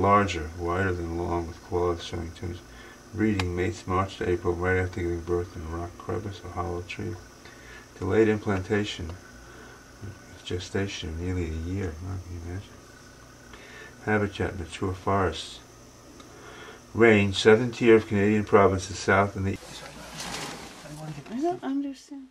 larger, wider than long, with claws showing tunes. Breeding mates March to April, right after giving birth in a rock crevice or hollow tree. Delayed implantation, gestation nearly a year. Can you imagine? Habitat, mature forests. Range, southern tier of Canadian provinces, south and the I don't understand.